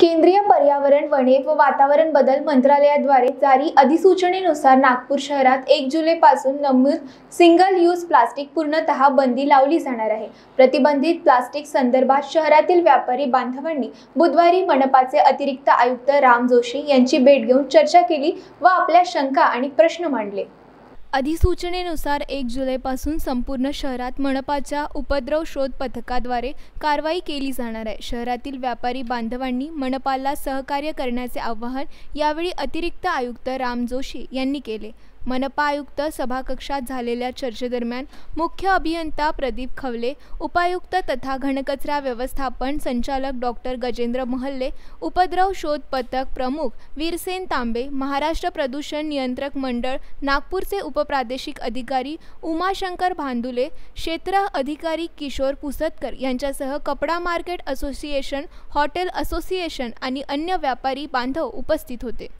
केंद्रीय पर्यावरण वने व वातावरण बदल मंत्रालयाद्वारे जारी अधिसूचनेनुसार नागपूर शहरात एक जुलैपासून नमूद सिंगल यूज प्लास्टिक पूर्णतः बंदी लावली जाणार आहे. प्रतिबंधित प्लास्टिक संदर्भात शहरातील व्यापारी बांधवांनी बुधवारी मनपाचे अतिरिक्त आयुक्त राम जोशी यांची भेट घेऊन चर्चा केली व आपल्या शंका आणि प्रश्न मांडले. अधिसूचनेनुसार एक जुलैपासून संपूर्ण शहरात मनपाच्या उपद्रव शोध पथकाद्वारे कारवाई केली जाणार आहे. शहरातील व्यापारी बांधवांनी मनपाला सहकार्य करण्याचे आवाहन यावेळी अतिरिक्त आयुक्त राम जोशी यांनी केले. मनपा आयुक्त सभाकक्षात झालेल्या चर्चेदरम्यान मुख्य अभियंता प्रदीप खवले उपायुक्त तथा घनकचरा व्यवस्थापन संचालक डॉक्टर गजेंद्र महल्ले उपद्रव शोध पथक प्रमुख वीरसेन तांबे महाराष्ट्र प्रदूषण नियंत्रक मंडळ नागपूरचे उपप्रादेशिक अधिकारी उमाशंकर भांदुले क्षेत्र अधिकारी किशोर पुसतकर यांच्यासह कपडा मार्केट असोसिएशन हॉटेल असोसिएशन आणि अन्य व्यापारी बांधव उपस्थित होते.